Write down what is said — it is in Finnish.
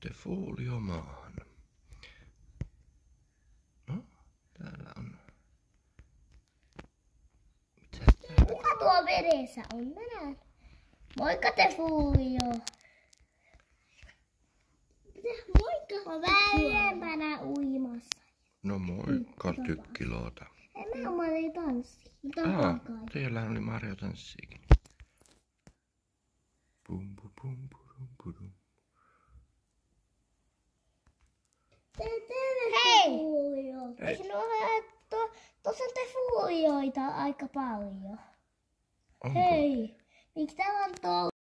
te fuuliomaan. No, täällä on. Mitäs täällä? Kuka tuo vedessä on? Mä näen. Moikka te Fuulio. Moikka. Mä vähän ylempänä uimassa. No moikka tykkiloota. En mä ole tanssi. Ah, teillähän oli Mario tanssiikin. Pum pum pum pum pum. Hei! Eikö nuo to, tuossa on te fuulioita aika paljon? Onko? Hei! Miksi täällä on tuo